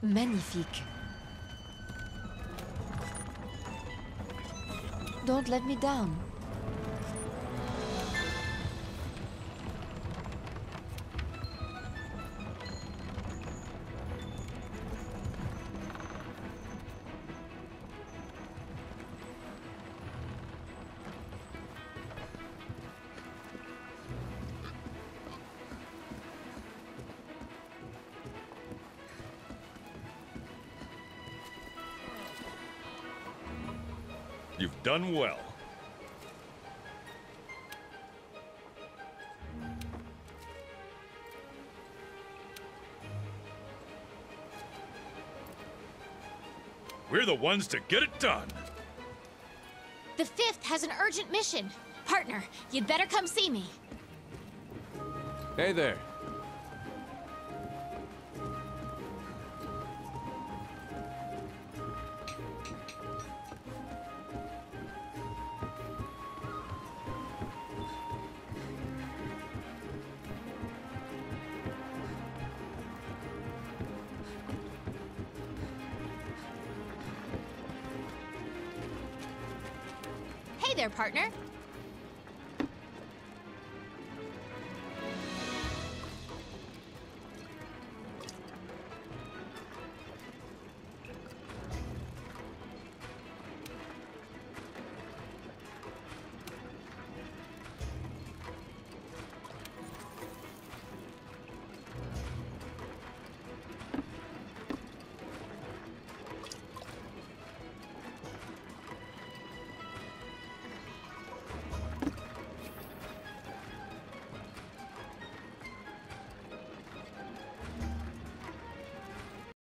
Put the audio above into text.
Magnifique. Don't let me down. You've done well. We're the ones to get it done. The fifth has an urgent mission. Partner, you'd better come see me. Hey there. There, partner.